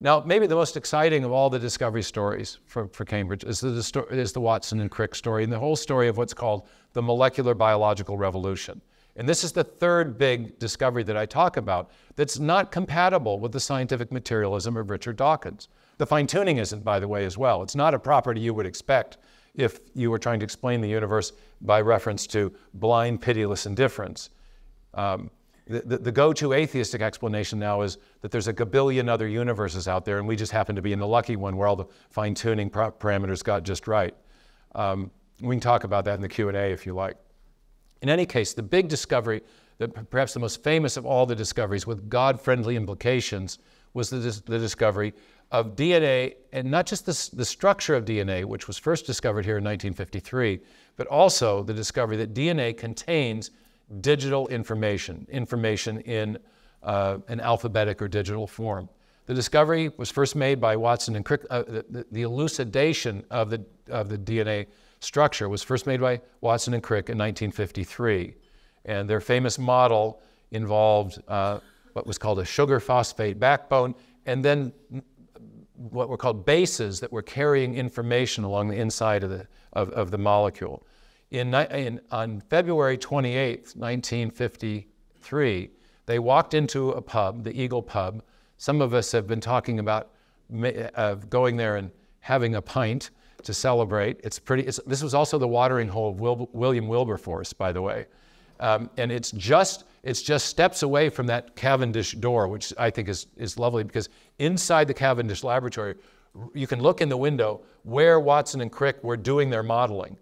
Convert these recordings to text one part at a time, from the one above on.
Now, maybe the most exciting of all the discovery stories for, for Cambridge is the, is the Watson and Crick story and the whole story of what's called the molecular biological revolution. And this is the third big discovery that I talk about that's not compatible with the scientific materialism of Richard Dawkins. The fine tuning isn't, by the way, as well. It's not a property you would expect if you were trying to explain the universe by reference to blind, pitiless indifference. Um, the, the, the go-to atheistic explanation now is that there's a gabillion other universes out there, and we just happen to be in the lucky one where all the fine-tuning parameters got just right. Um, we can talk about that in the Q&A if you like. In any case, the big discovery, that perhaps the most famous of all the discoveries with God-friendly implications, was the, the, discovery of DNA, and not just the, the structure of DNA, which was first discovered here in 1953, but also the discovery that DNA contains digital information, information in uh, an alphabetic or digital form. The discovery was first made by Watson and Crick. Uh, the, the, elucidation of the, of the DNA structure was first made by Watson and Crick in 1953. And their famous model involved uh, what was called a sugar phosphate backbone, and then what were called bases that were carrying information along the inside of the, of, of the molecule. In, in, on February 28, 1953, they walked into a pub, the Eagle Pub. Some of us have been talking about uh, going there and having a pint to celebrate. It's pretty. It's, this was also the watering hole of Wil, William Wilberforce, by the way, um, and it's just it's just steps away from that Cavendish door, which I think is is lovely because inside the Cavendish laboratory, you can look in the window where Watson and Crick were doing their modeling.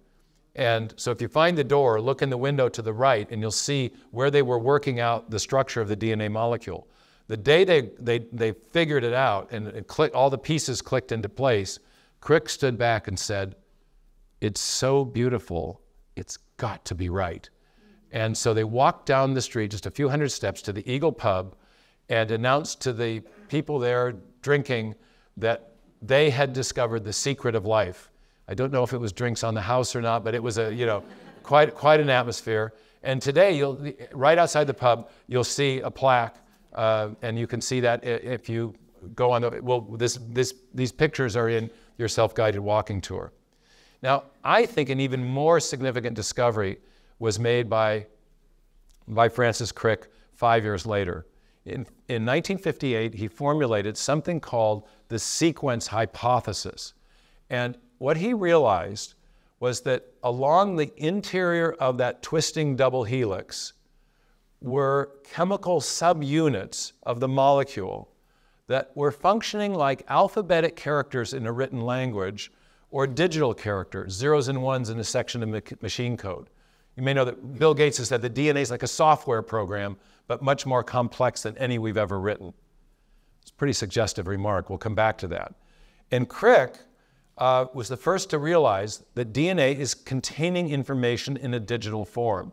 And so if you find the door, look in the window to the right, and you'll see where they were working out the structure of the DNA molecule. The day they, they, they figured it out and it click, all the pieces clicked into place, Crick stood back and said, It's so beautiful, it's got to be right. And so they walked down the street just a few hundred steps to the Eagle Pub and announced to the people there drinking that they had discovered the secret of life. I don't know if it was drinks on the house or not, but it was a, you know, quite, quite an atmosphere. And today, you'll, right outside the pub, you'll see a plaque, uh, and you can see that if you go on the, well, this, this, these pictures are in your self-guided walking tour. Now, I think an even more significant discovery was made by, by Francis Crick five years later. In, in 1958, he formulated something called the sequence hypothesis. And what he realized was that along the interior of that twisting double helix were chemical subunits of the molecule that were functioning like alphabetic characters in a written language or digital characters, zeros and ones in a section of machine code. You may know that Bill Gates has said that DNA is like a software program, but much more complex than any we've ever written. It's a pretty suggestive remark. We'll come back to that. And Crick uh, was the first to realize that DNA is containing information in a digital form.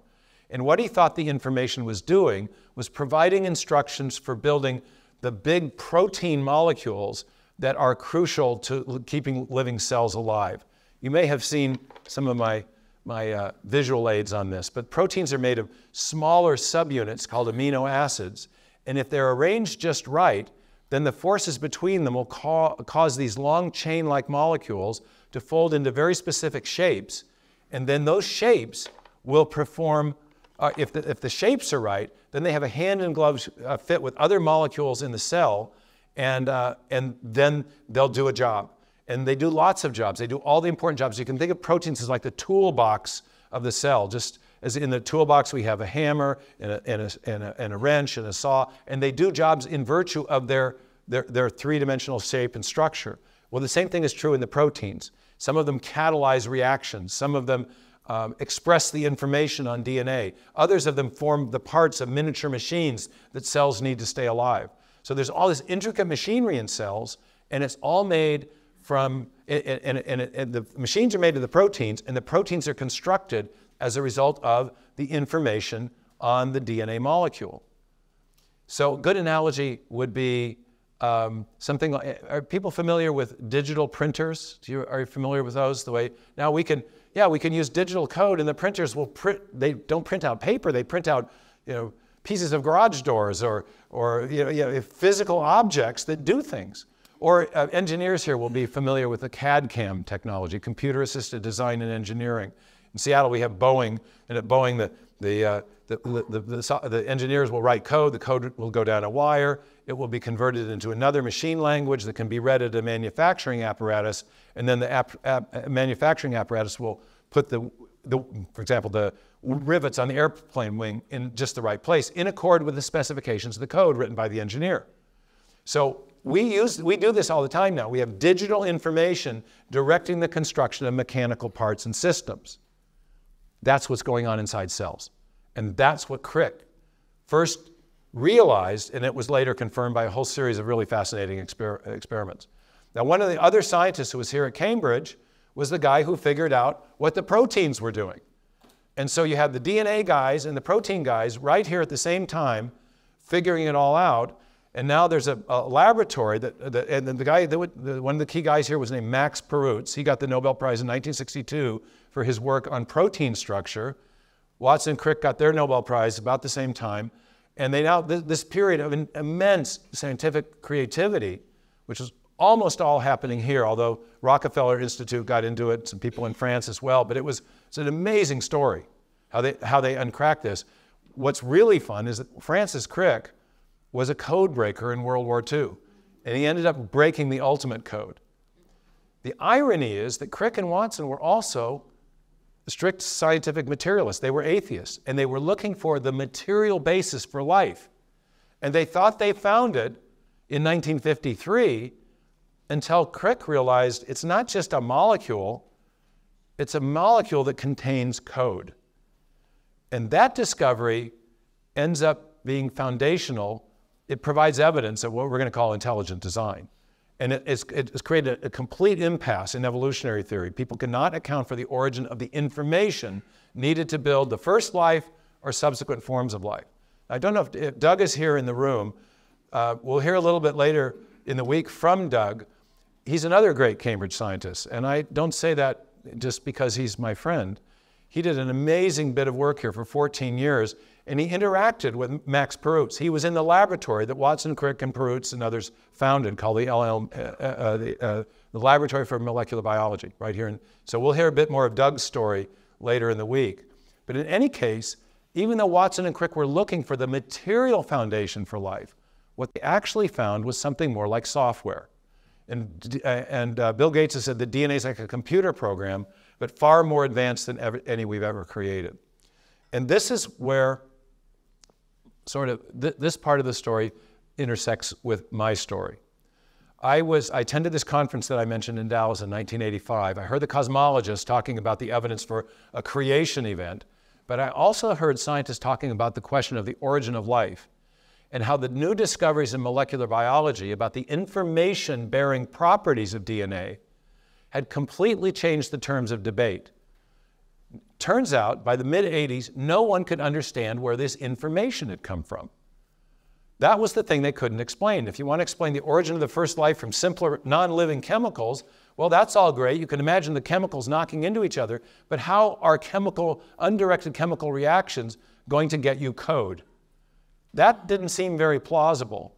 And what he thought the information was doing was providing instructions for building the big protein molecules that are crucial to keeping living cells alive. You may have seen some of my, my uh, visual aids on this, but proteins are made of smaller subunits called amino acids. And if they're arranged just right, then the forces between them will ca cause these long chain like molecules to fold into very specific shapes. And then those shapes will perform, uh, if, the, if the shapes are right, then they have a hand in glove uh, fit with other molecules in the cell, and, uh, and then they'll do a job. And they do lots of jobs. They do all the important jobs. You can think of proteins as like the toolbox of the cell, just as in the toolbox we have a hammer and a, and a, and a, and a wrench and a saw, and they do jobs in virtue of their their, their three-dimensional shape and structure. Well, the same thing is true in the proteins. Some of them catalyze reactions. Some of them um, express the information on DNA. Others of them form the parts of miniature machines that cells need to stay alive. So there's all this intricate machinery in cells, and it's all made from, and, and, and, and the machines are made of the proteins, and the proteins are constructed as a result of the information on the DNA molecule. So good analogy would be um, something, are people familiar with digital printers? You, are you familiar with those? The way, now we can, yeah, we can use digital code and the printers will print, they don't print out paper, they print out, you know, pieces of garage doors or, or you know, you know, physical objects that do things. Or uh, engineers here will be familiar with the CAD CAM technology, computer assisted design and engineering. In Seattle, we have Boeing, and at Boeing, the, the, uh, the, the, the, the, engineers will write code, the code will go down a wire, it will be converted into another machine language that can be read at a manufacturing apparatus, and then the ap- ap- manufacturing apparatus will put the, the, for example, the rivets on the airplane wing in just the right place in accord with the specifications of the code written by the engineer. So we, use, we do this all the time now. We have digital information directing the construction of mechanical parts and systems. That's what's going on inside cells. And that's what Crick first realized, and it was later confirmed by a whole series of really fascinating exper- experiments. Now, one of the other scientists who was here at Cambridge was the guy who figured out what the proteins were doing. And so you had the DNA guys and the protein guys right here at the same time figuring it all out. And now there's a, a laboratory that, that, and the guy, the, one of the key guys here was named Max Perutz. He got the Nobel Prize in 1962 for his work on protein structure. Watson Crick got their Nobel Prize about the same time. And they now, this period of immense scientific creativity, which is almost all happening here, although Rockefeller Institute got into it, some people in France as well, but it was it's an amazing story how they, how they uncracked this. What's really fun is that Francis Crick was a code breaker in World War II, and he ended up breaking the ultimate code. The irony is that Crick and Watson were also strict scientific materialists. They were atheists, and they were looking for the material basis for life. And they thought they found it in 1953 until Crick realized it's not just a molecule, it's a molecule that contains code. And that discovery ends up being foundational it provides evidence of what we're going to call intelligent design. And it, it's, it's created a, a complete impasse in evolutionary theory. People cannot account for the origin of the information needed to build the first life or subsequent forms of life. I don't know if, if Doug is here in the room. Uh, we'll hear a little bit later in the week from Doug. He's another great Cambridge scientist, and I don't say that just because he's my friend. He did an amazing bit of work here for 14 years and he interacted with Max Perutz. He was in the laboratory that Watson, Crick, and Perutz and others founded called the, LL, uh, uh, the, uh, the, Laboratory for Molecular Biology, right here. In, so we'll hear a bit more of Doug's story later in the week. But in any case, even though Watson and Crick were looking for the material foundation for life, what they actually found was something more like software. And, uh, and uh, Bill Gates has said that DNA is like a computer program, but far more advanced than ever, any we've ever created. And this is where sort of th- this part of the story intersects with my story. I was I attended this conference that I mentioned in Dallas in 1985. I heard the cosmologists talking about the evidence for a creation event, but I also heard scientists talking about the question of the origin of life and how the new discoveries in molecular biology about the information bearing properties of DNA had completely changed the terms of debate. Turns out, by the mid 80s, no one could understand where this information had come from. That was the thing they couldn't explain. If you want to explain the origin of the first life from simpler, non living chemicals, well, that's all great. You can imagine the chemicals knocking into each other, but how are chemical, undirected chemical reactions going to get you code? That didn't seem very plausible.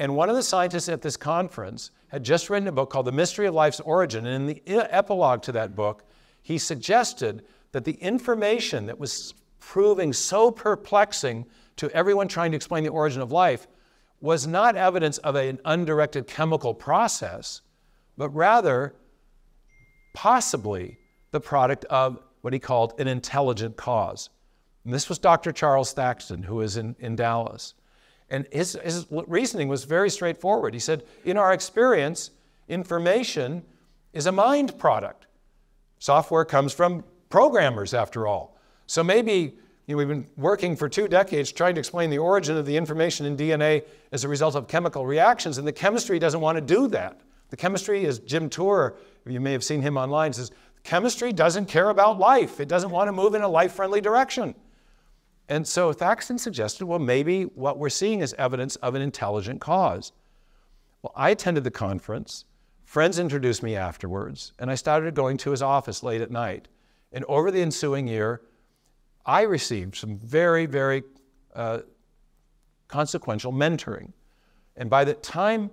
And one of the scientists at this conference had just written a book called The Mystery of Life's Origin. And in the epilogue to that book, he suggested that the information that was proving so perplexing to everyone trying to explain the origin of life was not evidence of an undirected chemical process, but rather possibly the product of what he called an intelligent cause. And this was Dr. Charles Thaxton, who is in, in Dallas. And his, his reasoning was very straightforward. He said, In our experience, information is a mind product. Software comes from programmers, after all. So maybe you know, we've been working for two decades trying to explain the origin of the information in DNA as a result of chemical reactions, and the chemistry doesn't want to do that. The chemistry, as Jim Tour, you may have seen him online, says chemistry doesn't care about life. It doesn't want to move in a life friendly direction. And so Thaxton suggested, well, maybe what we're seeing is evidence of an intelligent cause. Well, I attended the conference. Friends introduced me afterwards, and I started going to his office late at night. And over the ensuing year, I received some very, very uh, consequential mentoring. And by the time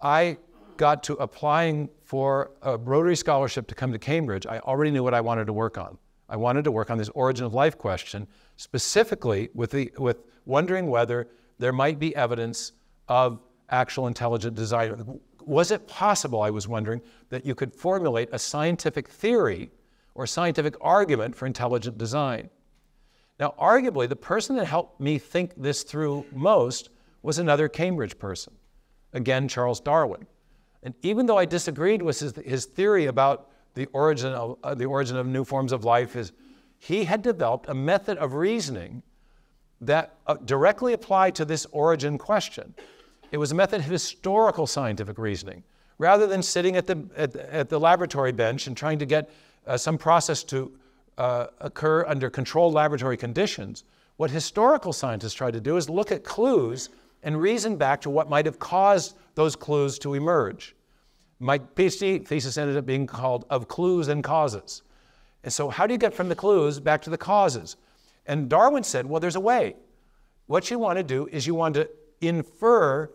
I got to applying for a Rotary Scholarship to come to Cambridge, I already knew what I wanted to work on. I wanted to work on this origin of life question, specifically with, the, with wondering whether there might be evidence of actual intelligent design. Was it possible, I was wondering, that you could formulate a scientific theory or scientific argument for intelligent design? Now, arguably, the person that helped me think this through most was another Cambridge person, again, Charles Darwin. And even though I disagreed with his, his theory about the origin, of, uh, the origin of new forms of life, is he had developed a method of reasoning that uh, directly applied to this origin question. It was a method of historical scientific reasoning. Rather than sitting at the, at, at the laboratory bench and trying to get uh, some process to uh, occur under controlled laboratory conditions, what historical scientists try to do is look at clues and reason back to what might have caused those clues to emerge. My PhD thesis ended up being called Of Clues and Causes. And so, how do you get from the clues back to the causes? And Darwin said, well, there's a way. What you want to do is you want to infer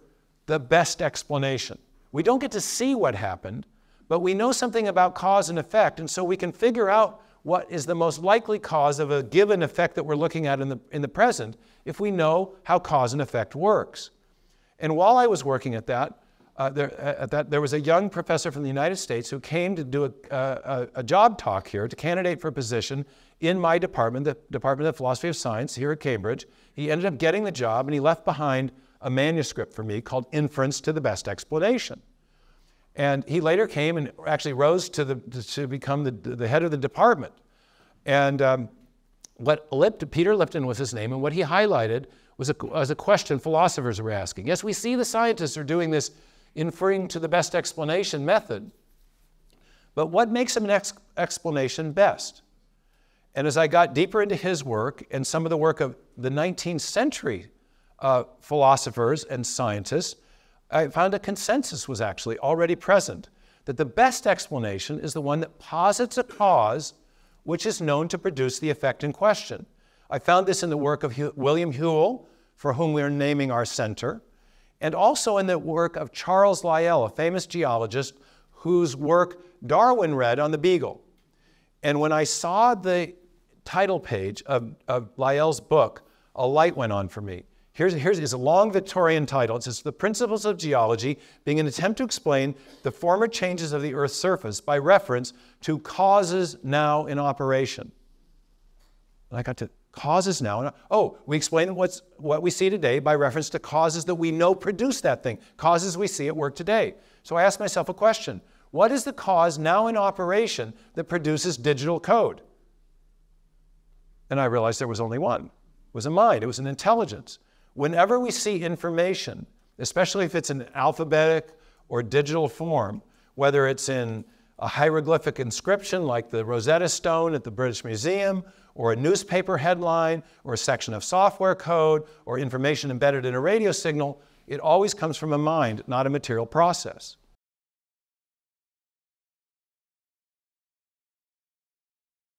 the best explanation. We don't get to see what happened, but we know something about cause and effect, and so we can figure out what is the most likely cause of a given effect that we're looking at in the, in the present if we know how cause and effect works. And while I was working at that, uh, there, uh, at that, there was a young professor from the United States who came to do a, a, a job talk here to candidate for a position in my department, the Department of Philosophy of Science here at Cambridge. He ended up getting the job and he left behind a manuscript for me called Inference to the Best Explanation. And he later came and actually rose to, the, to become the, the head of the department. And um, what Lipt, Peter Lipton was his name, and what he highlighted was a, was a question philosophers were asking. Yes, we see the scientists are doing this inferring to the best explanation method, but what makes an ex- explanation best? And as I got deeper into his work and some of the work of the 19th century uh, philosophers and scientists, I found a consensus was actually already present that the best explanation is the one that posits a cause which is known to produce the effect in question. I found this in the work of William Whewell, for whom we are naming our center, and also in the work of Charles Lyell, a famous geologist whose work Darwin read on the Beagle. And when I saw the title page of, of Lyell's book, a light went on for me. Here's, here's it's a long Victorian title. It says The Principles of Geology, being an attempt to explain the former changes of the Earth's surface by reference to causes now in operation. And I got to causes now. Oh, we explain what's, what we see today by reference to causes that we know produce that thing, causes we see at work today. So I asked myself a question What is the cause now in operation that produces digital code? And I realized there was only one. It was a mind, it was an intelligence. Whenever we see information, especially if it's in alphabetic or digital form, whether it's in a hieroglyphic inscription like the Rosetta Stone at the British Museum, or a newspaper headline, or a section of software code, or information embedded in a radio signal, it always comes from a mind, not a material process.